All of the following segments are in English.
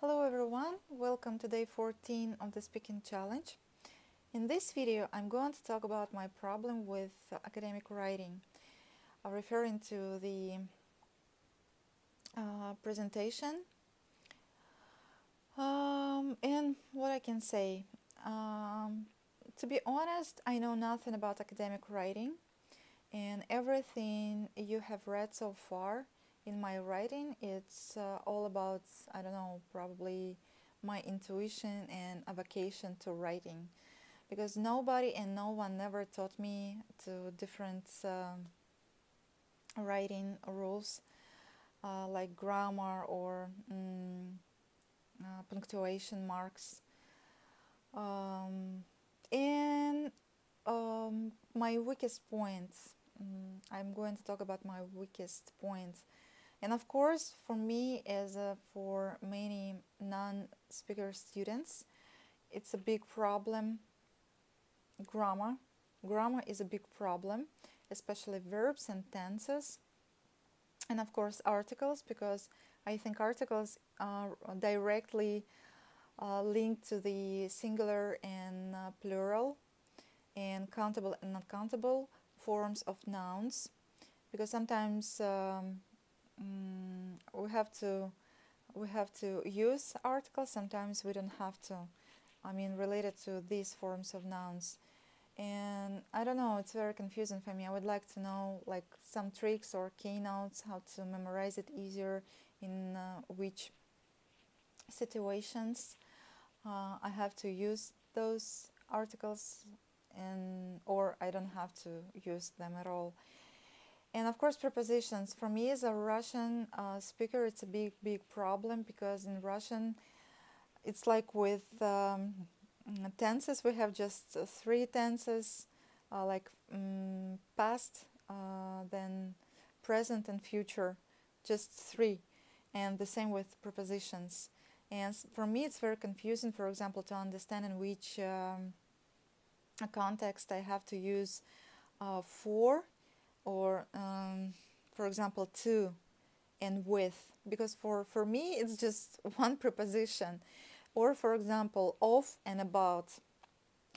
Hello everyone, welcome to day 14 of the speaking challenge. In this video I'm going to talk about my problem with academic writing, uh, referring to the uh, presentation um, and what I can say. Um, to be honest, I know nothing about academic writing and everything you have read so far in my writing it's uh, all about i don't know probably my intuition and a vocation to writing. Because nobody and no one never taught me to different um, writing rules uh, like grammar or uh, punctuation marks. Um, and um, my weakest points mm, i'm going to talk about my weakest points and of course, for me, as for many non-speaker students, it's a big problem. Grammar, grammar is a big problem, especially verbs and tenses, and of course articles, because I think articles are directly uh, linked to the singular and uh, plural, and countable and not countable forms of nouns, because sometimes. Um, mm, we have to we have to use articles. Sometimes we don't have to I mean related to these forms of nouns. And I don't know it's very confusing for me. I would like to know like some tricks or keynotes how to memorize it easier in uh, which situations. Uh, I have to use those articles and or I don't have to use them at all and of course, prepositions. For me, as a Russian uh, speaker, it's a big, big problem because in Russian, it's like with um, tenses, we have just uh, three tenses, uh, like um, past, uh, then present, and future, just three. And the same with prepositions. And for me, it's very confusing, for example, to understand in which um, context I have to use uh, for or um, for example to and with. Because for for me it's just one preposition. Or for example of and about.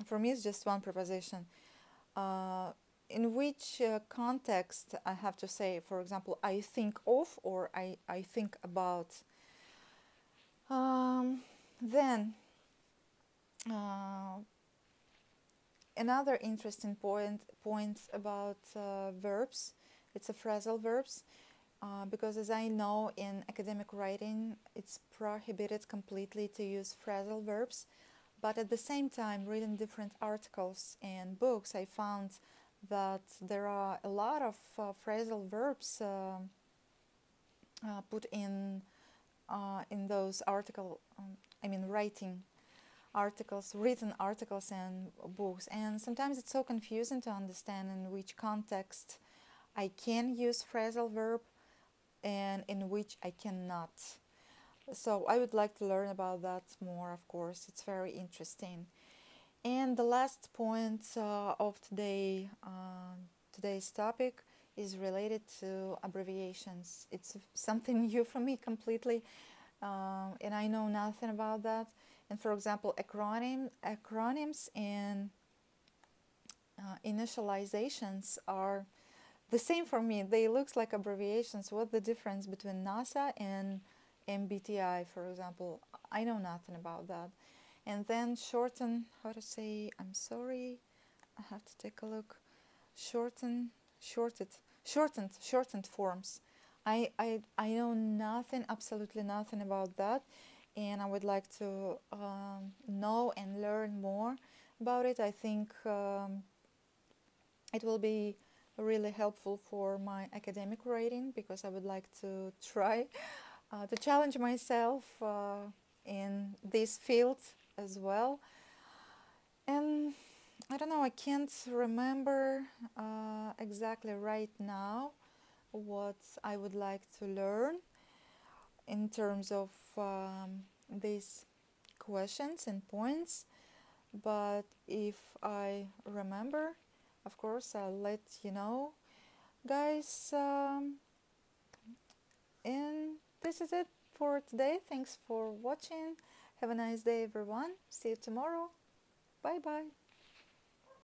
For me it's just one preposition. Uh, in which uh, context I have to say for example I think of or I, I think about. Um, then uh, another interesting point points about uh, verbs. It's a phrasal verbs. Uh, because as I know in academic writing it's prohibited completely to use phrasal verbs. But at the same time reading different articles and books I found that there are a lot of uh, phrasal verbs uh, uh, put in uh, in those article um, I mean writing articles, written articles and books. And sometimes it's so confusing to understand in which context I can use phrasal verb and in which I cannot. So I would like to learn about that more, of course. It's very interesting. And the last point uh, of today, uh, today's topic is related to abbreviations. It's something new for me completely, uh, and I know nothing about that. And for example, acronym, acronyms and uh, initializations are the same for me. They look like abbreviations. What's the difference between NASA and MBTI, for example? I know nothing about that. And then shorten, how to say, I'm sorry, I have to take a look. Shorten, shorted, shortened, shortened forms. I, I, I know nothing, absolutely nothing about that and I would like to um, know and learn more about it. I think um, it will be really helpful for my academic writing because I would like to try uh, to challenge myself uh, in this field as well. And I don't know, I can't remember uh, exactly right now what I would like to learn in terms of um, these questions and points but if I remember of course I'll let you know guys um, and this is it for today. Thanks for watching. Have a nice day, everyone. See you tomorrow. Bye bye.